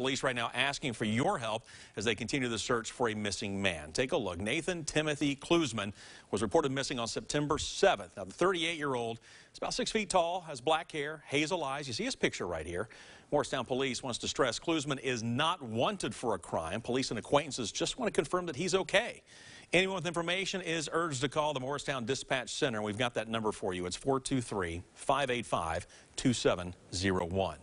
police right now asking for your help as they continue the search for a missing man. Take a look. Nathan Timothy Klusman was reported missing on September 7th. Now, the 38-year-old is about six feet tall, has black hair, hazel eyes. You see his picture right here. Morristown Police wants to stress Klusman is not wanted for a crime. Police and acquaintances just want to confirm that he's okay. Anyone with information is urged to call the Morristown Dispatch Center. We've got that number for you. It's 423 585 2701.